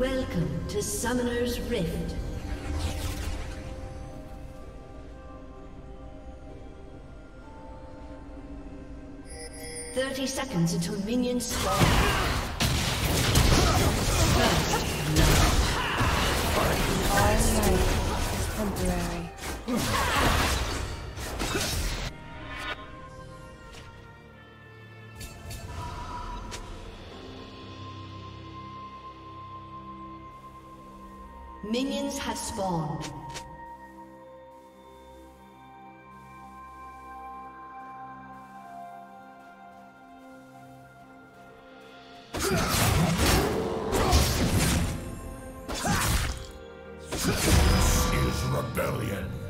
Welcome to Summoner's Rift. Thirty seconds until minions spawn. First, All right. Temporary. Minions have spawned. is rebellion.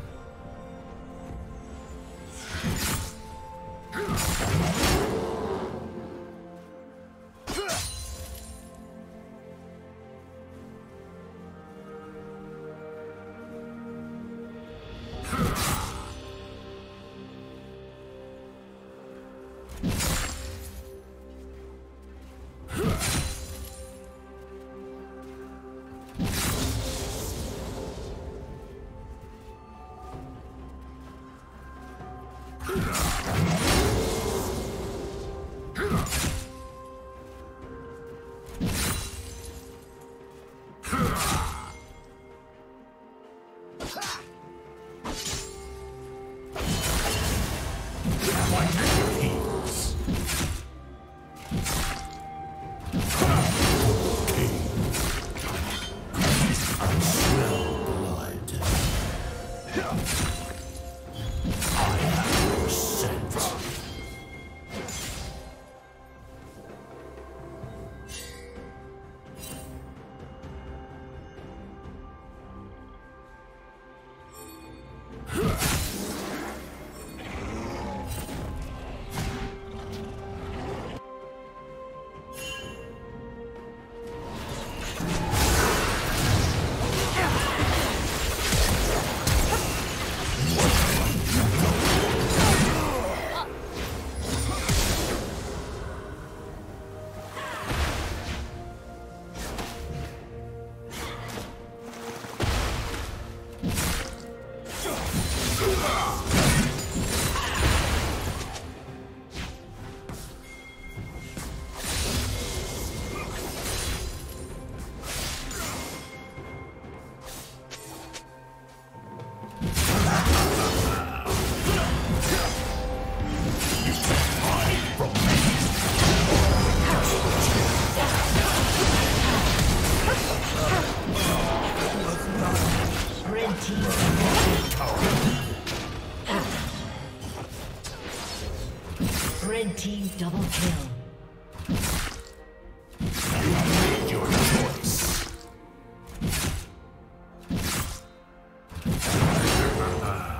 Ah.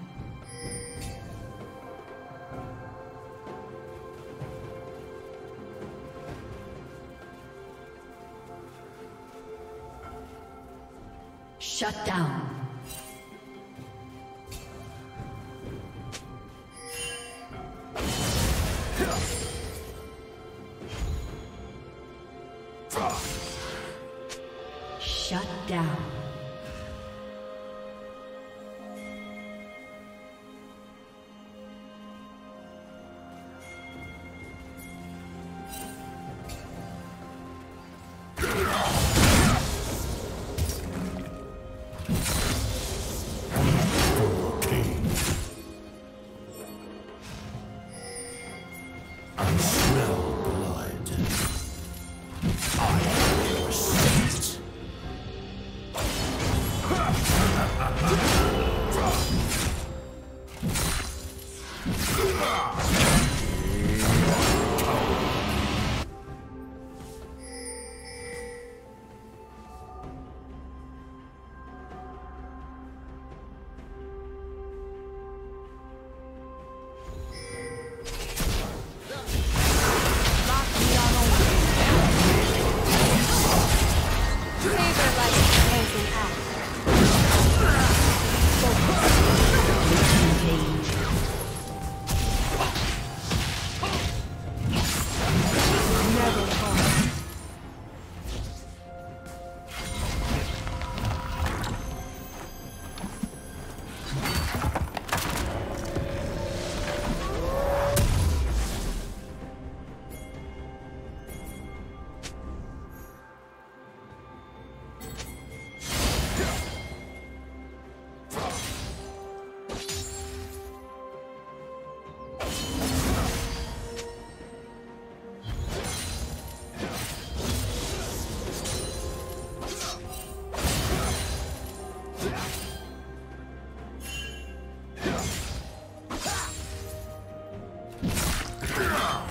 Yeah.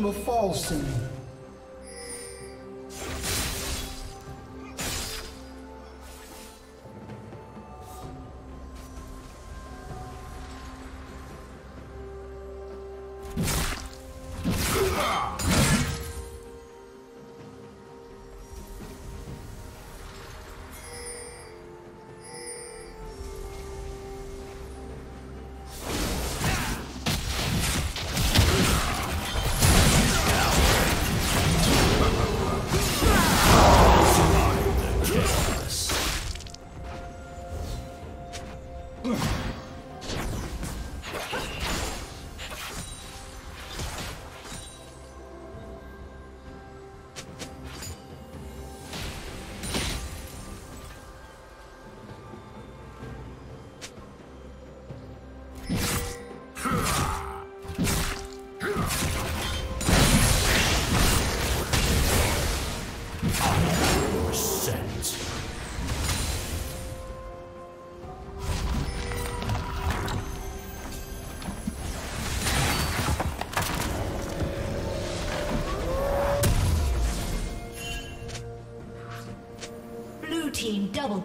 Plating will fall soon.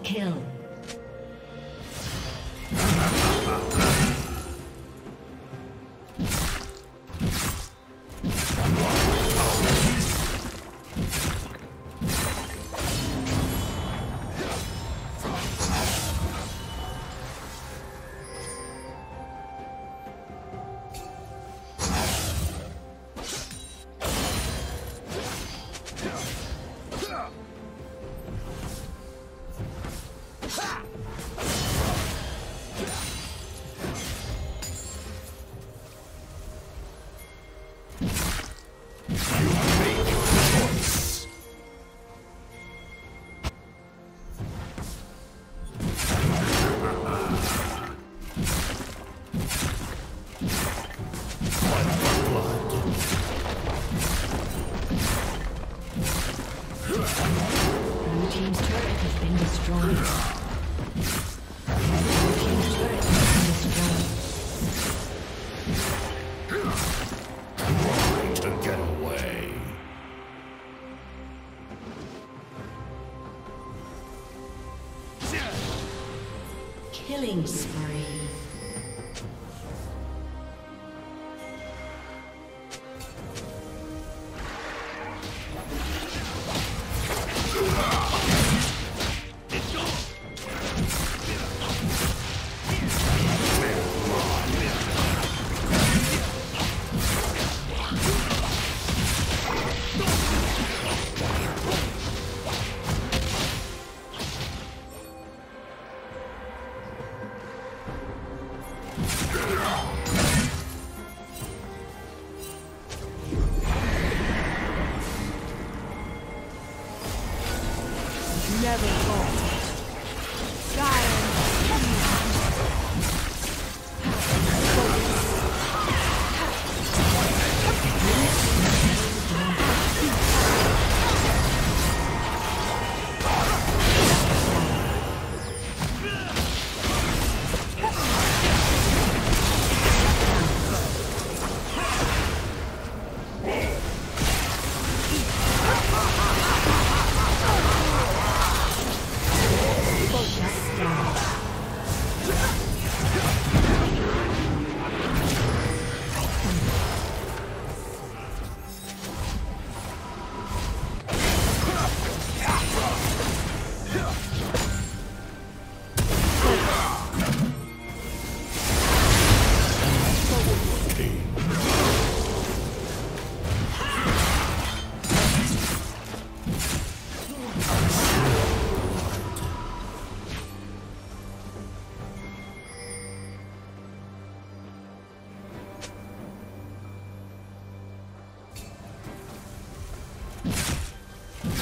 Kill.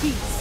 Peace.